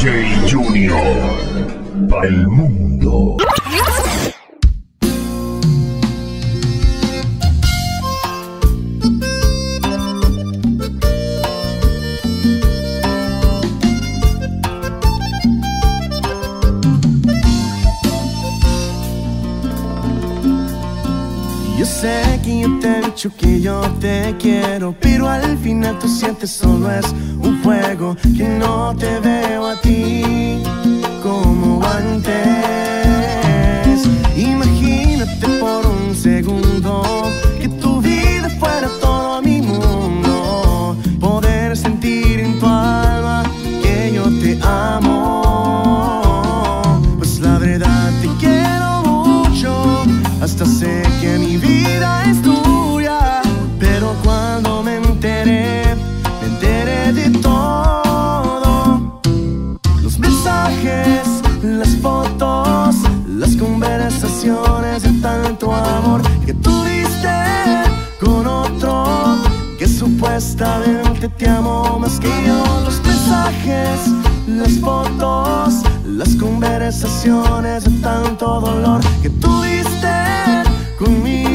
DJ Junior para el mundo. Yo te he dicho que yo te quiero, pero al final tú sientes solo es un juego que no te veo a ti conversaciones de tanto dolor que tuviste conmigo.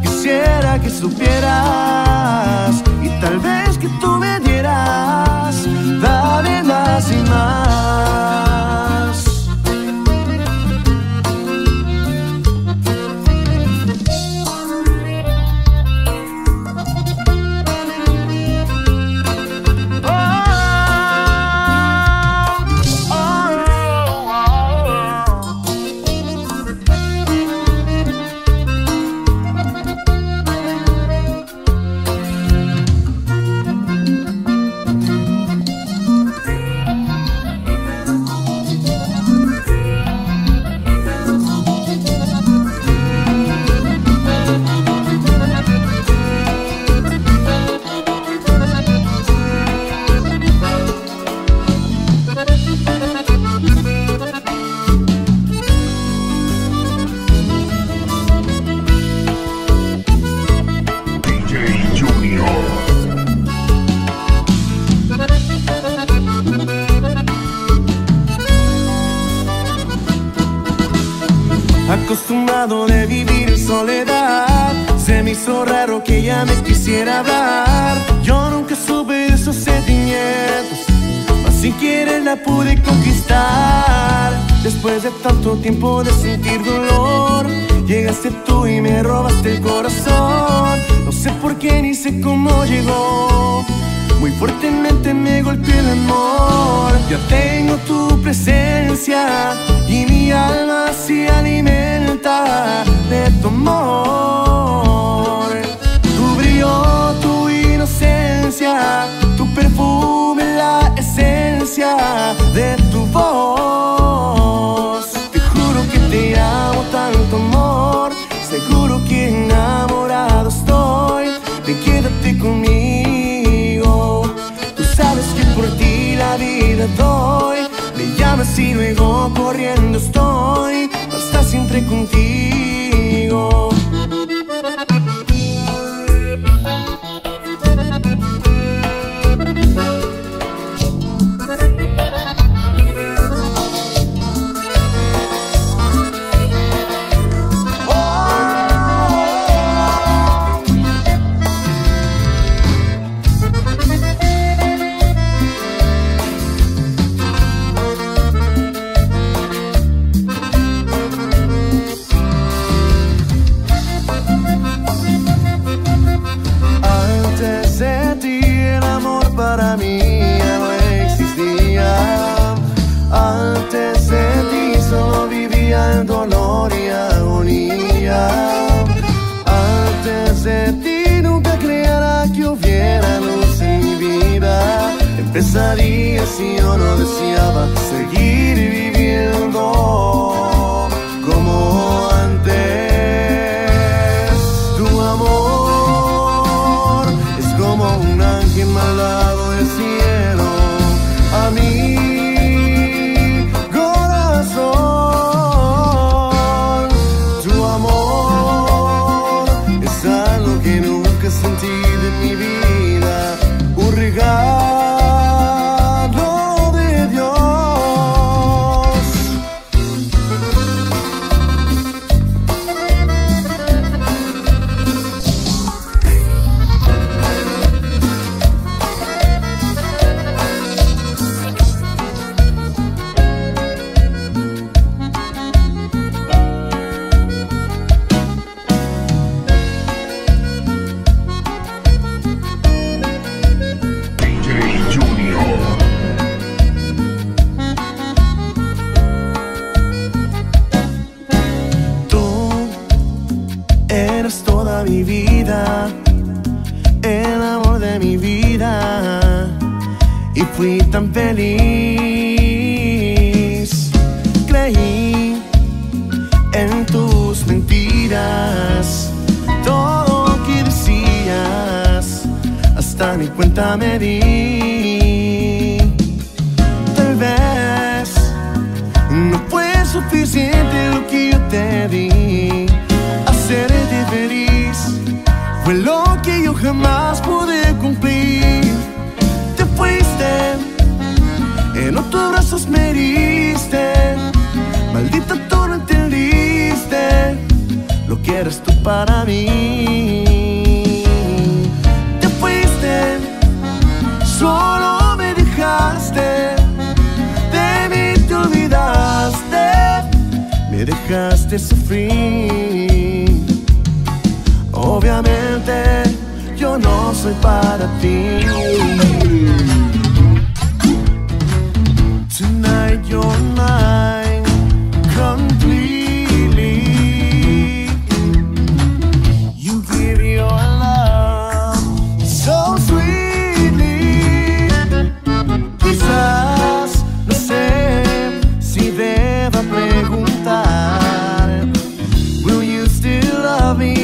Quisiera que supieras y tal vez que tú me dieras. Dame más y más. Acostumbrado de vivir en soledad, se me hizo raro que ella me quisiera hablar. Yo nunca supe esos sentimientos, mas sin querer la pude conquistar. Después de tanto tiempo de sentir dolor, llegaste tú y me robaste el corazón. No sé por qué ni sé cómo llegó. Muy fuertemente me golpeó el amor. Yo tengo tu presencia y mi alma se alimenta de tu amor. Tu brillo, tu inocencia, tu perfume, la esencia de tu voz. Siempre contigo. Tal vez no fue suficiente lo que yo te di. Hacerte feliz fue lo que yo jamás pude cumplir. Te fuiste, en otros brazos me diste. Maldita, tú no entendiste lo que eres tú para mí. dejaste sufrir. Obviamente yo no soy para ti. Tonight you're mine. me.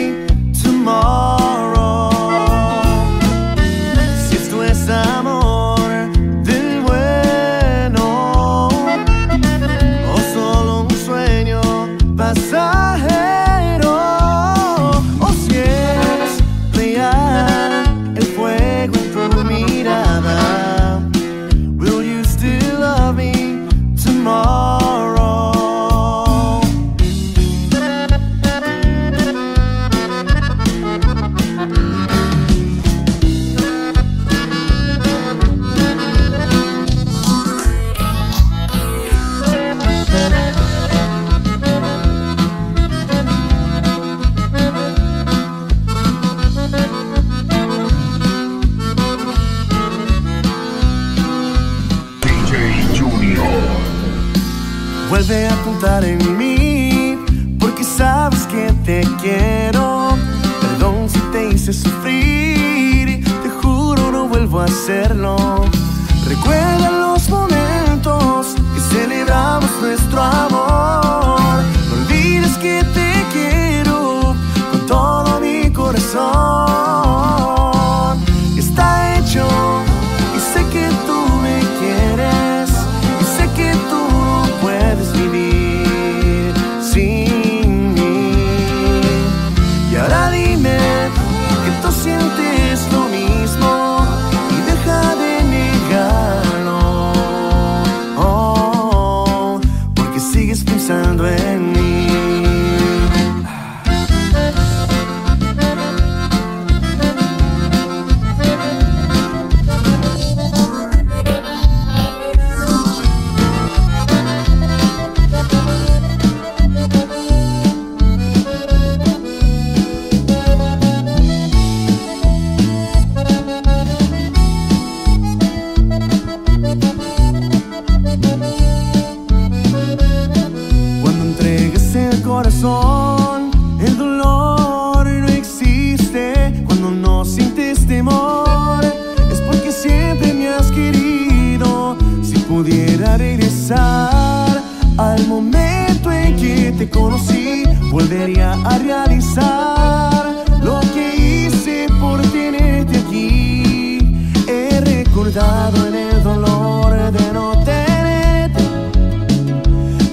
He recordado en el dolor de no tenerte.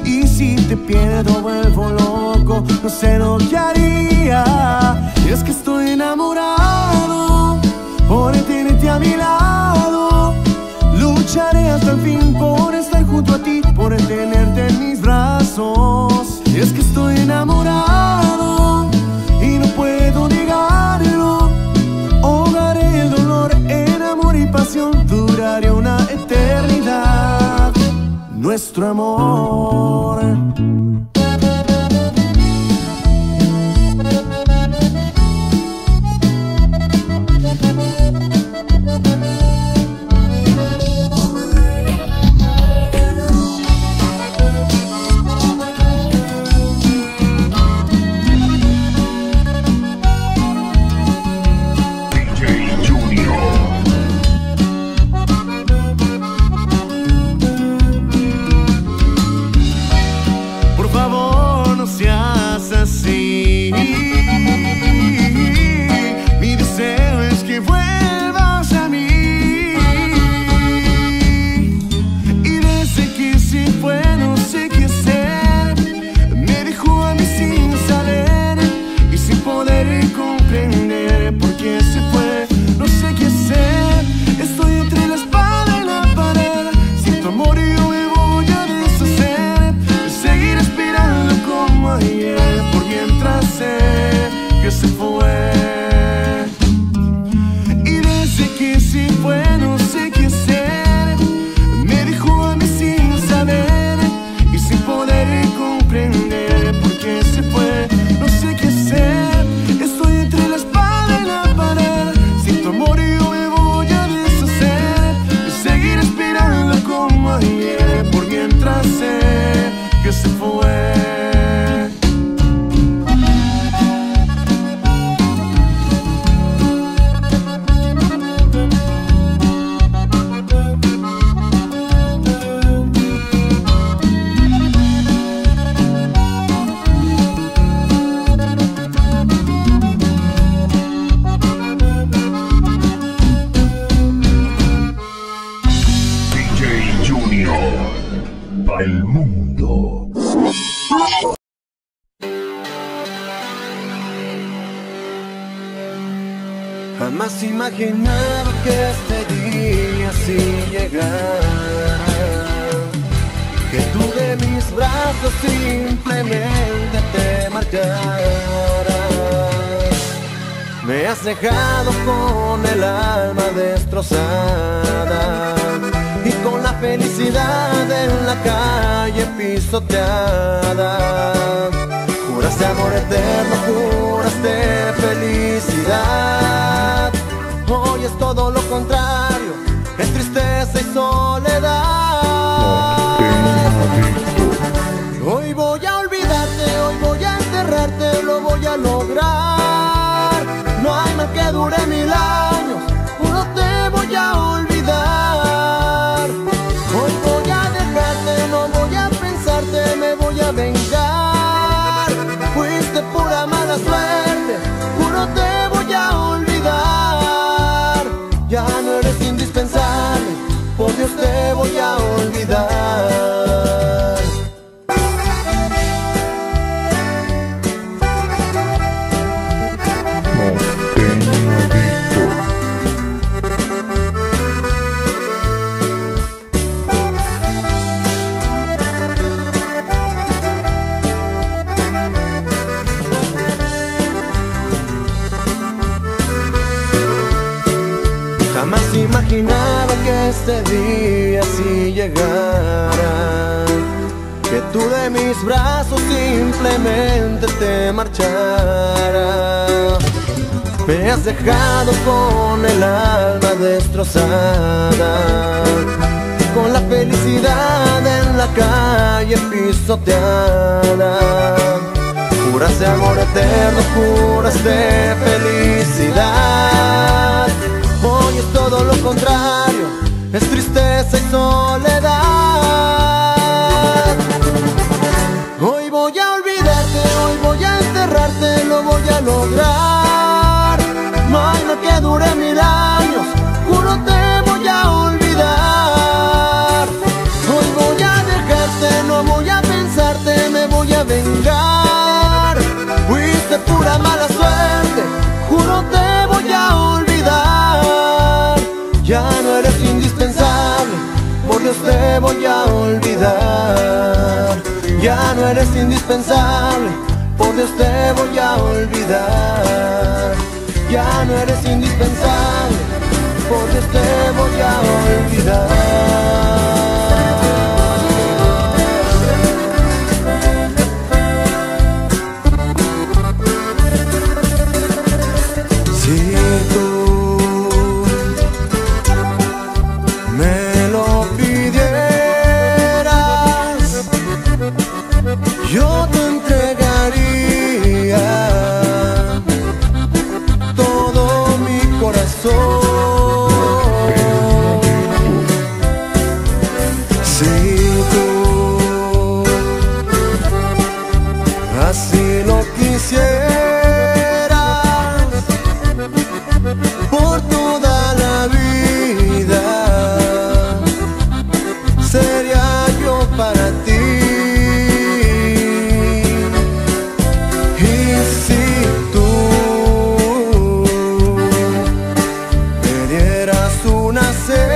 Y si te pierdo, vuelvo loco, no sé lo que haría. Y es que estoy enamorado por tenerte a mi lado. Lucharé hasta el fin por estar junto a ti, por tenerte en mis brazos. Y es que estoy enamorado y no puedo negarlo. Ahogaré el dolor en amor y pasión, duraré una eternidad. Nuestro amor. Jamás imaginaba que este día así llegara. Que tú de mis brazos simplemente te marcharas Me has dejado con el alma destrozada Y con la felicidad en la calle pisoteada Juraste amor eterno, juraste felicidad. Hoy es todo lo contrario, es tristeza y soledad. Hoy voy a olvidarte, hoy voy a enterrarte, lo voy a lograr. No hay mal que dure mil años, este día así llegara. Que tú de mis brazos simplemente te marcharas. Me has dejado con el alma destrozada. Con la felicidad en la calle pisoteada. Juraste amor eterno, juraste felicidad. Hoy es todo lo contrario, es tristeza y soledad. Hoy voy a olvidarte, hoy voy a enterrarte, lo voy a lograr. Mañana que dure mil años, juro te voy a olvidar. Hoy voy a dejarte, no voy a pensarte, me voy a vengar. Fuiste pura mala suerte. Voy a olvidar. Ya no eres indispensable, por Dios te voy a olvidar. Ya no eres indispensable, por Dios te voy a olvidar. nascer.